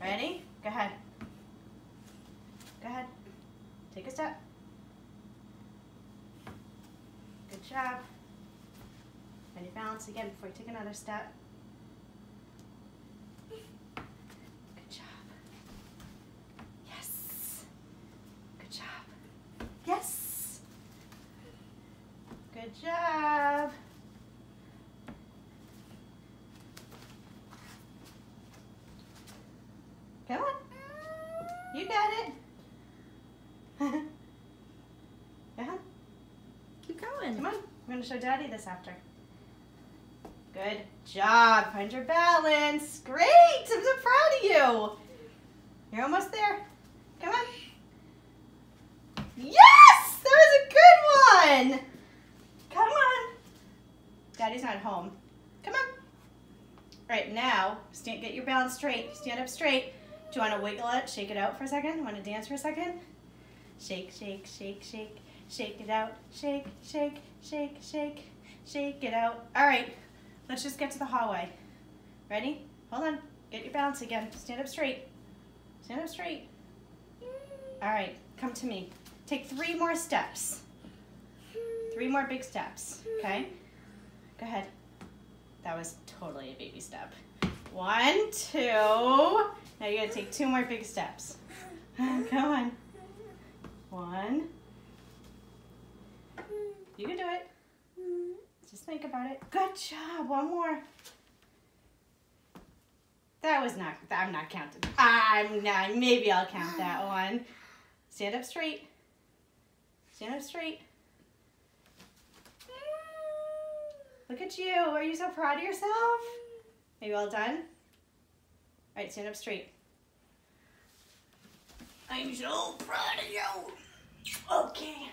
Ready? Go ahead. Go ahead. Take a step. Good job. Find your balance again before you take another step. Good job. Yes. Good job. Yes. Good job. Come on. You got it. uh-huh. Keep going. Come on. I'm going to show Daddy this after. Good job. Find your balance. Great. I'm so proud of you. You're almost there. Come on. Yes! That was a good one. Come on. Daddy's not home. Come on. All right, now, stand, get your balance straight. Stand up straight. Do you want to wiggle it, shake it out for a second? Want to dance for a second? Shake, shake, shake, shake, shake it out. Shake, shake, shake, shake, shake it out. All right, let's just get to the hallway. Ready? Hold on. Get your balance again. Stand up straight. Stand up straight. All right, come to me. Take three more steps. Three more big steps, okay? Go ahead. That was totally a baby step. One, two. Now you're gonna take two more big steps. Come on. One. You can do it. Just think about it. Good job. One more. That was not, I'm not counting. I'm not, maybe I'll count that one. Stand up straight. Stand up straight. Look at you. Are you so proud of yourself? Are you all done? All right, stand up straight. I'm so proud of you. Okay.